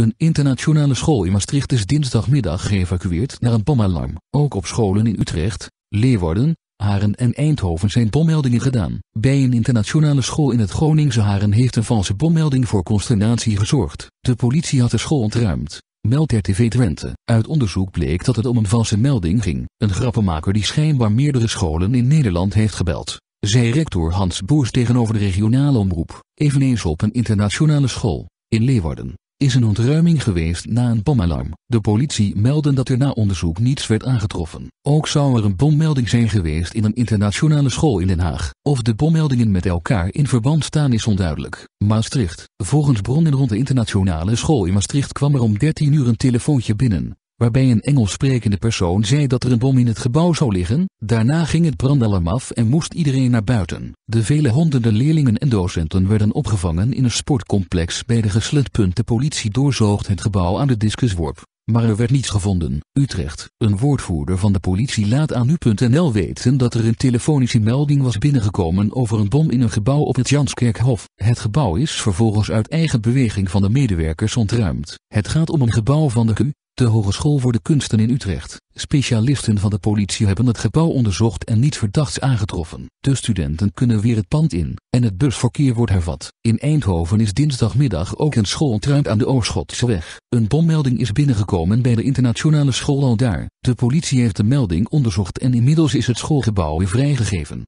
Een internationale school in Maastricht is dinsdagmiddag geëvacueerd naar een bomalarm. Ook op scholen in Utrecht, Leeuwarden, Haren en Eindhoven zijn bommeldingen gedaan. Bij een internationale school in het Groningse Haren heeft een valse bommelding voor consternatie gezorgd. De politie had de school ontruimd. Meldt RTV Drenthe. Uit onderzoek bleek dat het om een valse melding ging. Een grappenmaker die schijnbaar meerdere scholen in Nederland heeft gebeld. Zei rector Hans Boers tegenover de regionale omroep. Eveneens op een internationale school. In Leeuwarden is een ontruiming geweest na een bomalarm. De politie meldde dat er na onderzoek niets werd aangetroffen. Ook zou er een bommelding zijn geweest in een internationale school in Den Haag. Of de bommeldingen met elkaar in verband staan is onduidelijk. Maastricht. Volgens bronnen rond de internationale school in Maastricht kwam er om 13 uur een telefoontje binnen waarbij een Engels sprekende persoon zei dat er een bom in het gebouw zou liggen. Daarna ging het brandalarm af en moest iedereen naar buiten. De vele honderden leerlingen en docenten werden opgevangen in een sportcomplex bij de geslutpunt. De politie doorzoogt het gebouw aan de discusworp. Maar er werd niets gevonden. Utrecht. Een woordvoerder van de politie laat aan nu.nl weten dat er een telefonische melding was binnengekomen over een bom in een gebouw op het Janskerkhof. Het gebouw is vervolgens uit eigen beweging van de medewerkers ontruimd. Het gaat om een gebouw van de Q, de Hogeschool voor de Kunsten in Utrecht. Specialisten van de politie hebben het gebouw onderzocht en niets verdachts aangetroffen. De studenten kunnen weer het pand in en het busverkeer wordt hervat. In Eindhoven is dinsdagmiddag ook een school ontruimd aan de Oorschotse Een bommelding is binnengekomen bij de internationale school al daar. De politie heeft de melding onderzocht en inmiddels is het schoolgebouw weer vrijgegeven.